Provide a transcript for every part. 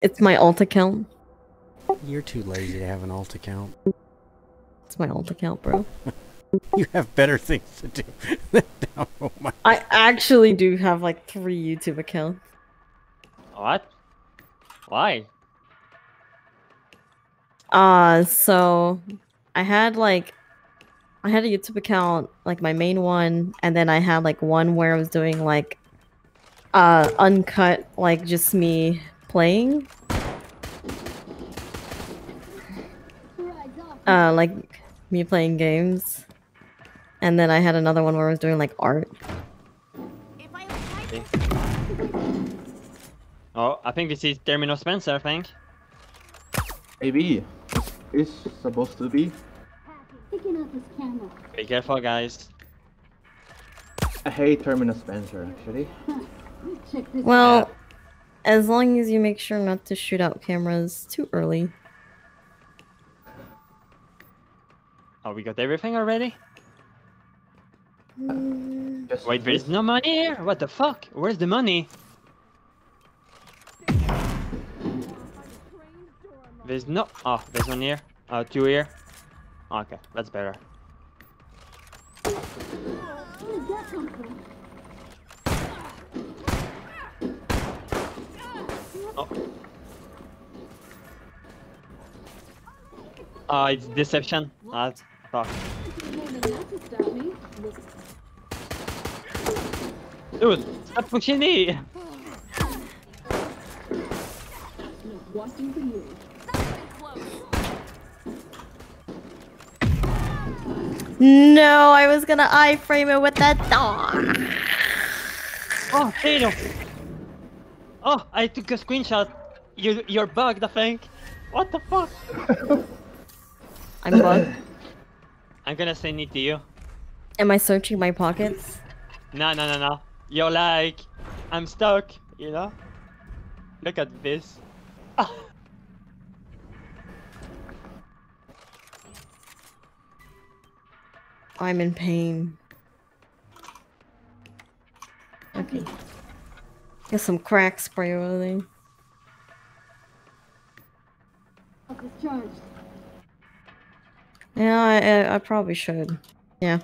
It's my alt account. You're too lazy to have an alt account. It's my alt account, bro. You have better things to do than download my. I actually do have like three YouTube accounts. What? Why? Uh, so I had like I had a YouTube account, like my main one, and then I had like one where I was doing like uh uncut, like just me playing. Uh, like me playing games. And then I had another one where I was doing like art. Oh, I think this is Terminal Spencer, I think. Maybe. It's supposed to be. Picking up his camera. Be careful, guys. I hate Terminus Spencer, actually. Well, as long as you make sure not to shoot out cameras too early. Oh, we got everything already? Just Wait, there's no money here? What the fuck? Where's the money? There's no... Oh, there's one here. Uh, two here. Okay, that's better. Where's that come from? Uh, it's deception. Ah, fuck. More than that to stop Dude, stop pushing me! no, watching for you. No, I was gonna iframe it with that dog. Oh, Tato! Oh, I took a screenshot. You, you're bugged, I think. What the fuck? I'm bugged. I'm gonna send it to you. Am I searching my pockets? No, no, no, no. You're like, I'm stuck, you know? Look at this. I'm in pain. Okay. Get some crack spray over there. Up is charged. Yeah, I, I, I probably should. Yeah.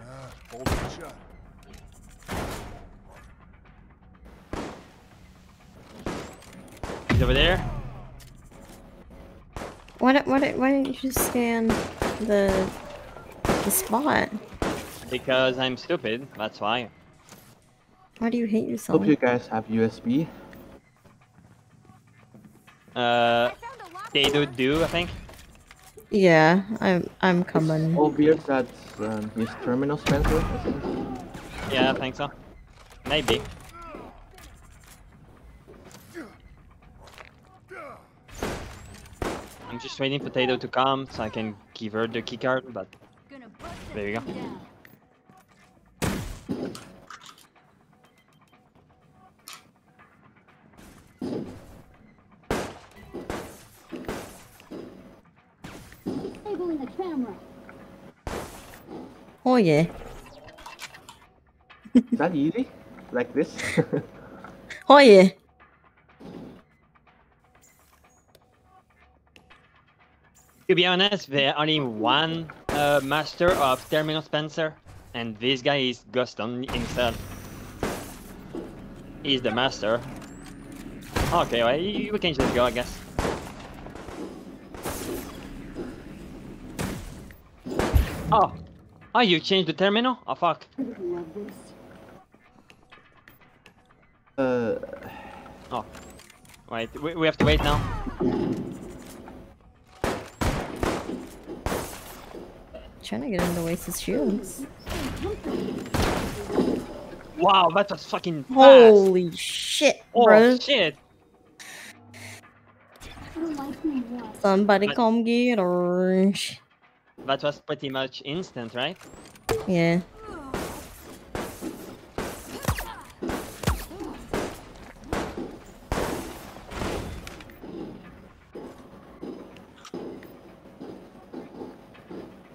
Ah, hold it shut. He's over there. Why don't, why don't, why didn't you just scan the the spot? Because I'm stupid, that's why. Why do you hate yourself? Hope you guys have USB. Uh, they do do, I think. Yeah, I'm I'm coming. Obvious that um, he's Terminal Spencer. Yeah, I think so. Maybe. I'm just waiting for Tato to come so I can give her the keycard, but there you go. Disabling the camera. Oh yeah. Is that easy? Like this? Oh yeah. To be honest, there's only one uh, master of Terminal Spencer, and this guy is Guston himself. He's the master. Okay, well, y- we can just go, I guess. Oh! Oh, you changed the terminal? Oh, fuck. I would love this. uh, Oh. Wait, we, we have to wait now. Trying to get him to waste his shields. Wow, that was fucking fast! Holy shit, Oh, bro. shit! I don't like being watched. Somebody But- come get her. That was pretty much instant, right? Yeah.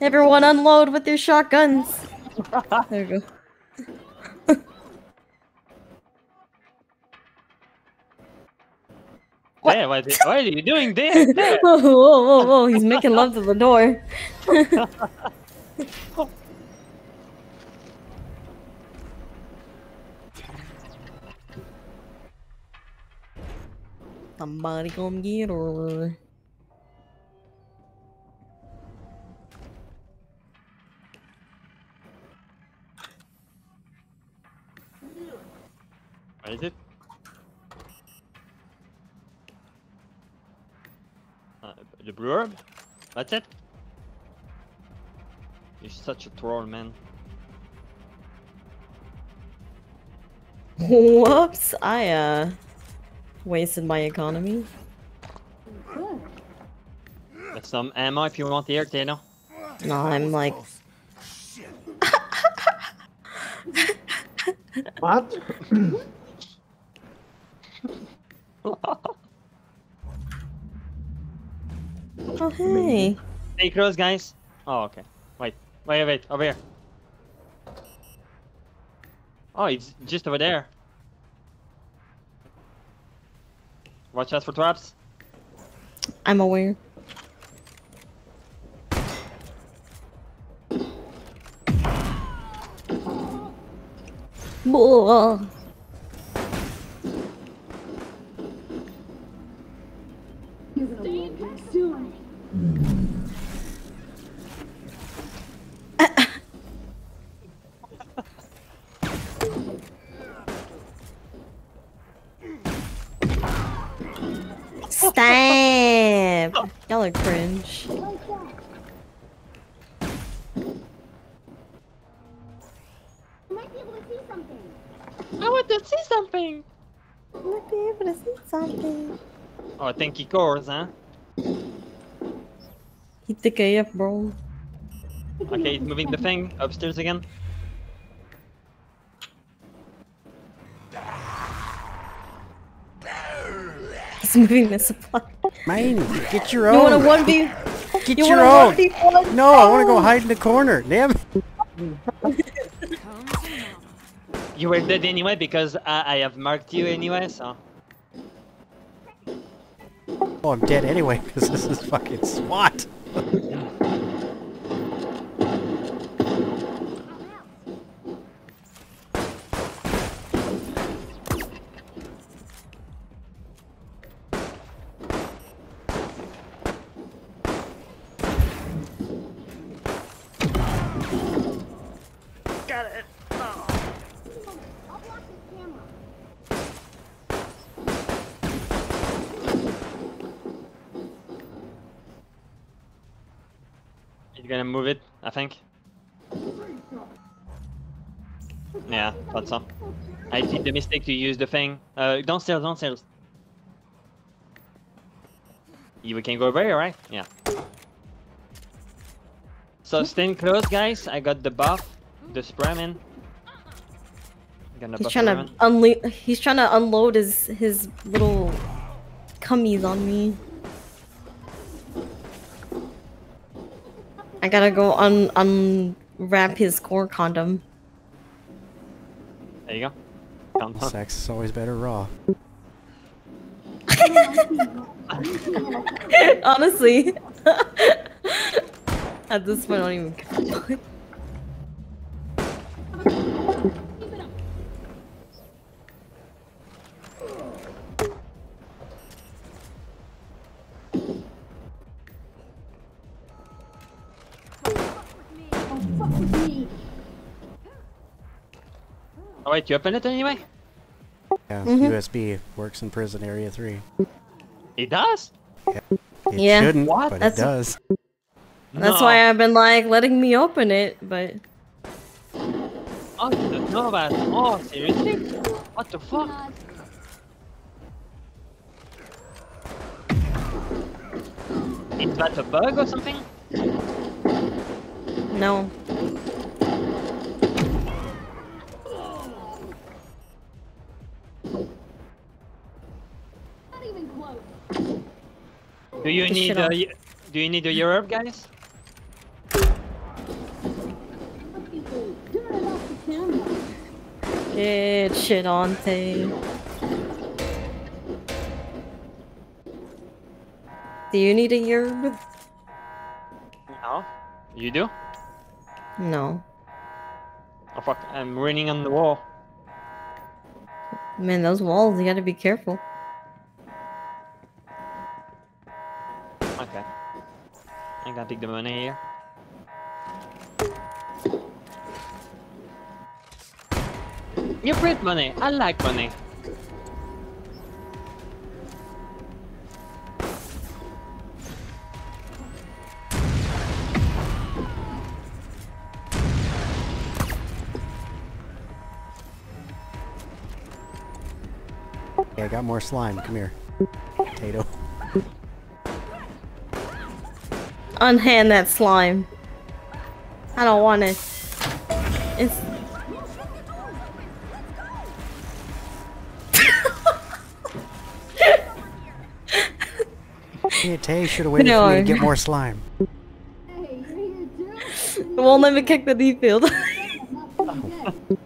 Everyone unload with your shotguns. there you go. Hey, what, what are you doing there? there? Whoa, whoa, whoa, whoa! He's making love to the door. Somebody come get her. What is it? The? That's it? You're such a troll, man. Whoops! I uh wasted my economy. Good. There's some ammo if you want the here, Tino. No, I'm like What? Oh, oh hey. Stay close, guys. Oh, okay. Wait, wait, wait, over here. Oh, it's just over there. Watch out for traps. I'm aware. Blah. Might be able to see something. Oh, I think he goes, huh? He the a up, bro. Okay, he's moving the thing upstairs again. He's moving the supply. Mine, get your own. You want a one v? Get You your own. one v one? No, I want to go hide in the corner. Damn. You were dead anyway because I, I have marked you anyway, so. Oh, I'm dead anyway because this is fucking SWAT. You're gonna move it, I think. Yeah, thought so. I did the mistake to use the thing. Uh, downstairs, downstairs. You we can go here, right? Yeah. So staying close, guys. I got the buff, the sprayman. He's trying to unle- He's trying to unload his his little cummies on me. I gotta go un unwrap his core condom. There you go. Count on. Sex is always better raw. Honestly. At this point, I don't even Oh, fuck with me. Wait, you open it anyway? Yeah, Mhm. USB works in prison area three. It does. Yeah. It Yeah. shouldn't, What? but That's- it does. That's No. why I've been like letting me open it, but Oh, you don't know about. Oh, seriously? What the fuck? Is that a bug or something? No. Not even close. Do you need a? Do you need a Europe, guys? What people turn it off the camera. Get shit on tape. Do you need a yerb? No? You do? No. Oh fuck, I'm running on the wall. Man, those walls, you gotta be careful. Okay. I'm gonna take the money here. You print money. I like money. Got more slime. Come here. Potato. Unhand that slime. I don't want it. It's. Yeah, Tay should have waited No. for me to get more slime. Hey, you're here too? It won't let me kick the D field. Forget.